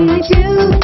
Would you